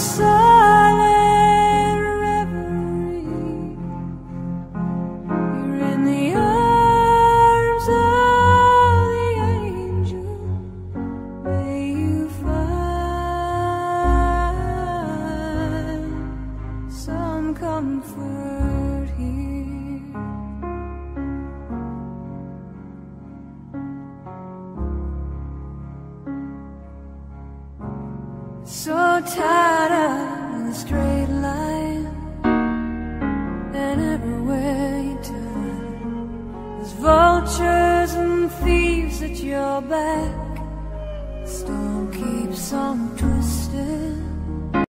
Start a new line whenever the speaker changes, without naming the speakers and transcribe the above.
So tired of the straight line, and everywhere you turn, there's vultures and thieves at your back. The storm keeps on twisting,